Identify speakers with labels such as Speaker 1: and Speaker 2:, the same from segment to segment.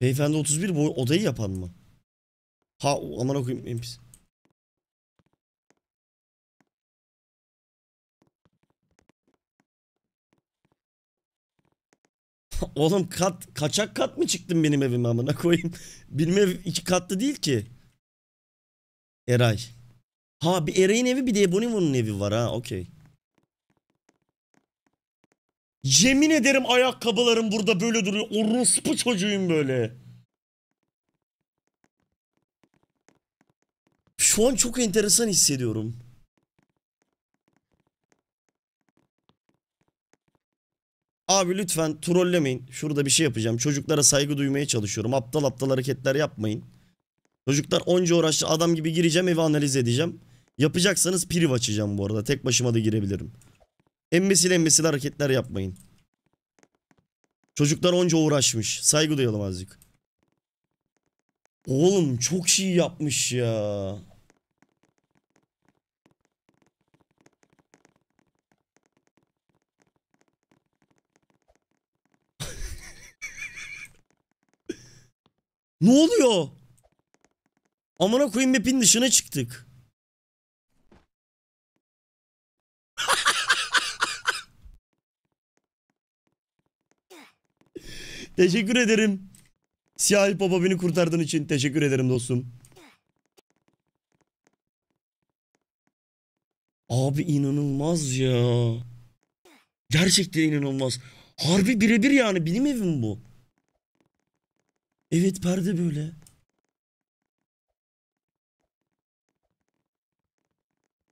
Speaker 1: Beyefendi 31 bu odayı yapan mı? Ha aman okuyayım en pis. Oğlum kat kaçak kat mı çıktın benim evime amına koyayım? Benim ev iki katlı değil ki. Eray. Ha bir Eray'ın evi bir de Ebonimo'nun evi var ha okey. Yemin ederim ayakkabılarım burada böyle duruyor. Orospu çocuğuyum böyle. Şu an çok enteresan hissediyorum. Abi lütfen trollemeyin. Şurada bir şey yapacağım. Çocuklara saygı duymaya çalışıyorum. Aptal aptal hareketler yapmayın. Çocuklar onca uğraştı. Adam gibi gireceğim evi analiz edeceğim. Yapacaksanız priv açacağım bu arada. Tek başıma da girebilirim. Emmesil emmesil hareketler yapmayın. Çocuklar onca uğraşmış. Saygı duyalım azıcık. Oğlum çok şey yapmış ya. ne oluyor? Amına koyayım map'in dışına çıktık. Teşekkür ederim. Siyah baba beni kurtardığın için teşekkür ederim dostum. Abi inanılmaz ya. Gerçekten inanılmaz. Harbi birebir yani benim evim bu. Evet perde böyle.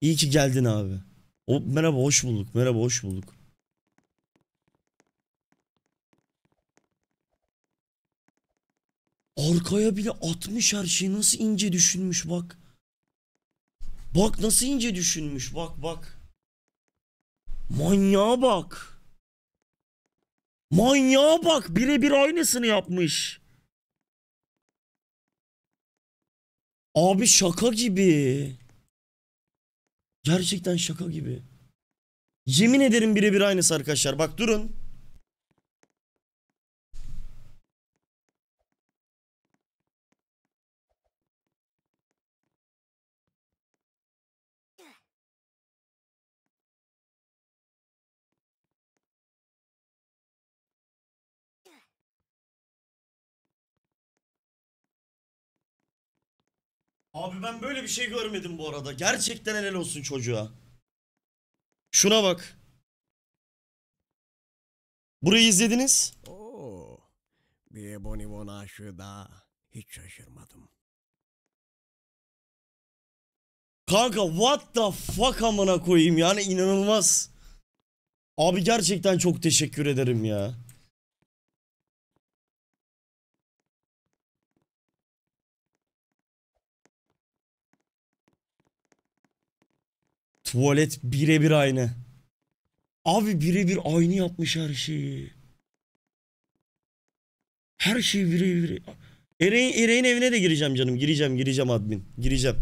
Speaker 1: İyi ki geldin abi. O, merhaba hoş bulduk. Merhaba hoş bulduk. Arkaya bile atmış her şeyi. Nasıl ince düşünmüş bak. Bak nasıl ince düşünmüş. Bak bak. Manyağa bak. Manyağa bak. Birebir aynısını yapmış. Abi şaka gibi. Gerçekten şaka gibi. Yemin ederim birebir aynısı arkadaşlar. Bak durun. Abi ben böyle bir şey görmedim bu arada. Gerçekten helal olsun çocuğa. Şuna bak. Burayı izlediniz.
Speaker 2: Oo, bir Ebonimon aşığı daha. Hiç şaşırmadım.
Speaker 1: Kanka what the fuck amına koyayım yani inanılmaz. Abi gerçekten çok teşekkür ederim ya. Tuvalet birebir aynı. Abi birebir aynı yapmış her şeyi. Her şey birebir. Ereğin, Ereğin evine de gireceğim canım. Gireceğim, gireceğim admin. Gireceğim.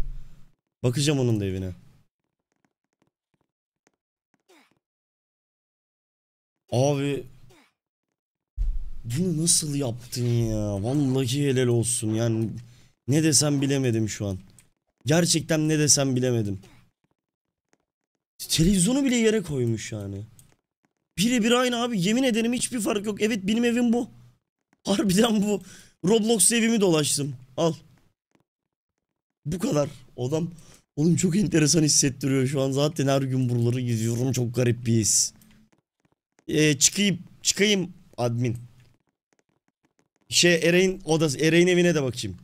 Speaker 1: Bakacağım onun da evine. Abi bunu nasıl yaptın ya? Vallahi helal olsun. Yani ne desem bilemedim şu an. Gerçekten ne desem bilemedim. Televizyonu bile yere koymuş yani. Birebir aynı abi. Yemin ederim hiçbir fark yok. Evet benim evim bu. Harbiden bu. Roblox evimi dolaştım. Al. Bu kadar. Odam oğlum çok enteresan hissettiriyor şu an. Zaten her gün buraları geziyorum. Çok garip bir his. Ee, çıkayım. Çıkayım admin. Şey Ereğin odası. Ereğin evine de bakayım.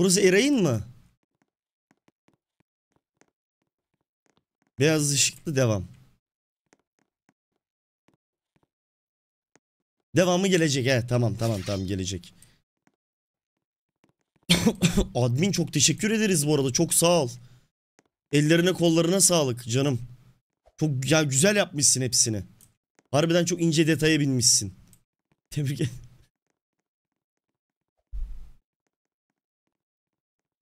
Speaker 1: Burası Eray'ın mı? Beyaz ışıklı devam. Devamı gelecek he. Tamam tamam tamam gelecek. Admin çok teşekkür ederiz bu arada. Çok sağ ol. Ellerine kollarına sağlık canım. Çok ya güzel yapmışsın hepsini. Harbiden çok ince detaya binmişsin. Tebrik ederim.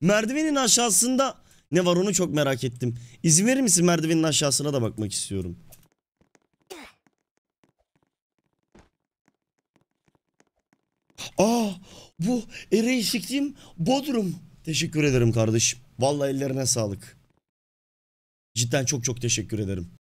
Speaker 1: Merdivenin aşağısında ne var onu çok merak ettim. İzin verir misin merdivenin aşağısına da bakmak istiyorum. Aa bu Ereği siktiğim Bodrum. Teşekkür ederim kardeşim. Vallahi ellerine sağlık. Cidden çok çok teşekkür ederim.